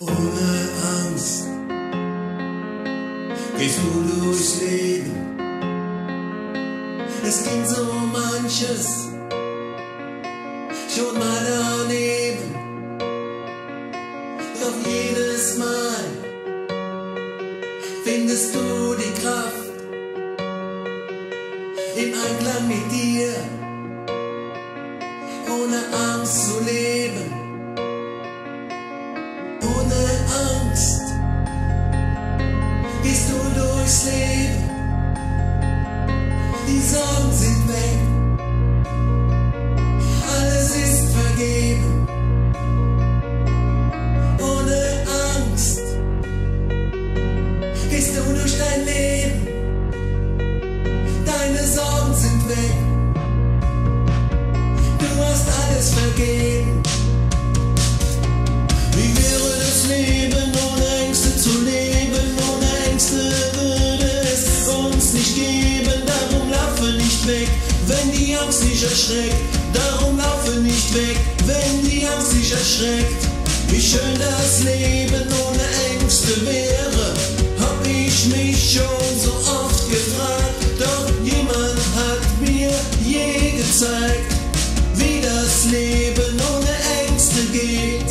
Ohne Angst gehst du durchs Leben. Es ging so manches schon mal daneben. Doch jedes Mal findest du die Kraft im Einklang mit dir, ohne Angst zu leben. Sorgen sind weg. Alles ist vergeben. Ohne Angst gehst du durch dein Leben. Deine Sorgen sind weg. Du hast alles vergeben. Weg, wenn die Angst dich erschreckt. Darum laufe nicht weg, wenn die Angst dich erschreckt. Wie schön das Leben ohne Ängste wäre, hab ich mich schon so oft gefragt. Doch jemand hat mir je gezeigt, wie das Leben ohne Ängste geht.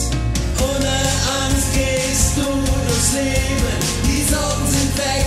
Ohne Angst gehst du durchs Leben. Die Sorgen sind weg,